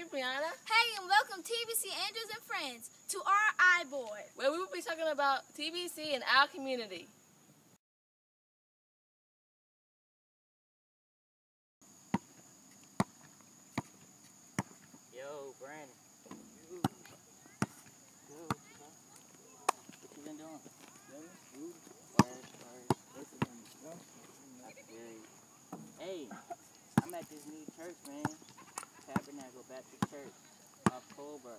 Hey, Brianna. Hey, and welcome TBC Angels and Friends to our iBoard. Where we will be talking about TBC and our community. Yo, Brandon. You. Yo, what you been doing? Word, word. Listening. That's good. Hey, I'm at this new church, man. Tabernacle Baptist Church, off Colbert.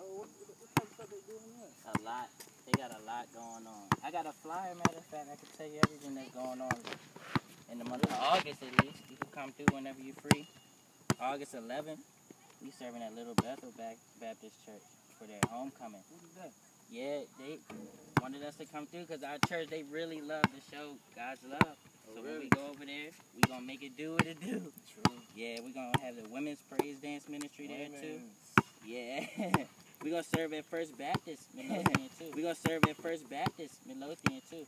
Oh, what, what type of stuff they doing there? A lot. They got a lot going on. I got a flyer, matter of fact. I can tell you everything that's going on. In the month of August, at least, you can come through whenever you're free. August 11th, we serving at Little Bethel Baptist Church for their homecoming. What is that? Yeah, they wanted us to come through because our church, they really love to show God's love. Oh, So when we go over there, we gonna make it do what it do. True. Yeah, we gonna have the women's praise dance ministry there too. Yeah. we're gonna serve at First Baptist Midlothian too. We gonna serve at First Baptist Midlothian too.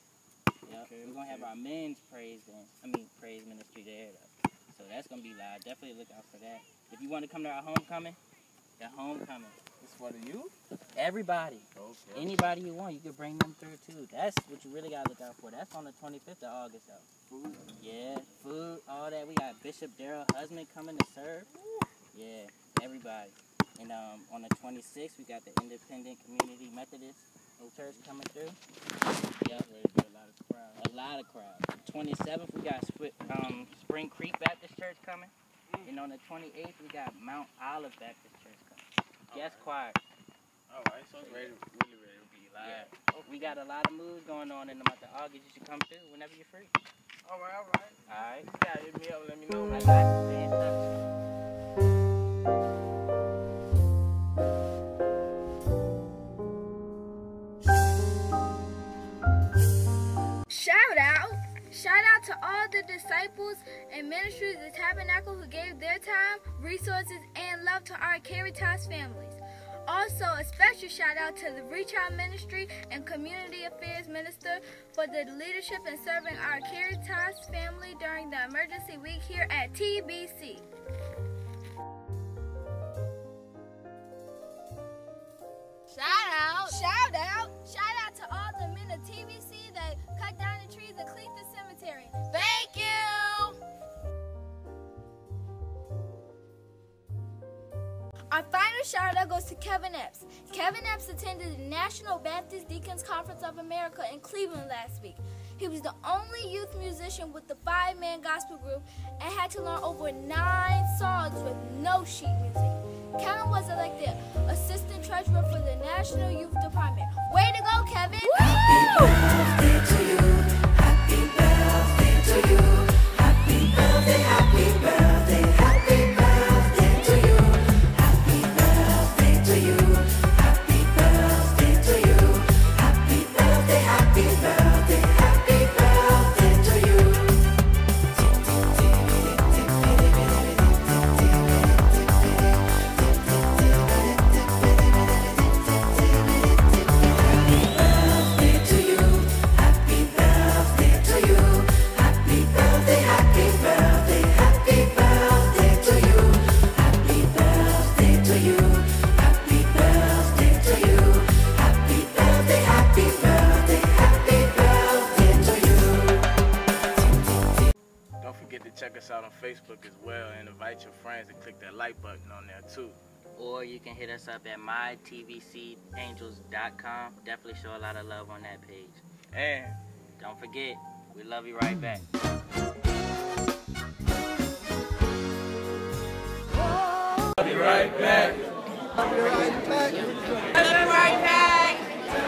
Yep. Okay, We're gonna have okay. our men's praise dance. I mean praise ministry there though. So that's gonna be live. Definitely look out for that. If you want to come to our homecoming, the homecoming. It's for the youth? Everybody. Okay. Anybody you want, you can bring them through too. That's what you really gotta look out for. That's on the 25th of August though. Food. Yeah, food, all that. We got Bishop Daryl Husband coming to serve. Yeah, everybody. And um, on the 26th, we got the Independent Community Methodist Church coming through. Yep, Ready to get a lot of crowd. a lot of crowds. 27th, we got um, Spring Creek Baptist Church coming. And on the 28th, we got Mount Olive Baptist Church coming. Guest oh. choir. Alright, so it's ready, really ready to be live. Yeah. We got a lot of moves going on in the month of August. You should come through whenever you're free. Alright, alright. All right. You gotta hit me up, let me know. Out to all the disciples and ministries of the Tabernacle who gave their time, resources, and love to our Caritas families. Also, a special shout out to the Reach Out Ministry and Community Affairs Minister for the leadership in serving our Caritas family during the emergency week here at TBC. Shout out. Shout out! Shout out to all the men of TBC that cut down the trees and cleaned the Our final shout out goes to Kevin Epps. Kevin Epps attended the National Baptist Deacons Conference of America in Cleveland last week. He was the only youth musician with the five man gospel group and had to learn over nine songs with no sheet music. Kevin was elected assistant treasurer for the National Youth Department. Way to go, Kevin! Check us out on Facebook as well and invite your friends and click that like button on there too. Or you can hit us up at mytbcangels.com. Definitely show a lot of love on that page. And Don't forget, we love you right back. be right back.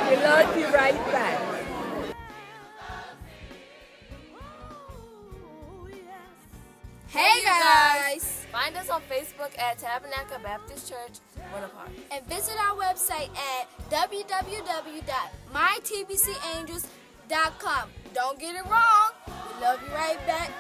We love you right back. Find us on Facebook at Tabernacle Baptist Church, Winter Park. and visit our website at www.mytbcangels.com. Don't get it wrong. We love you right back.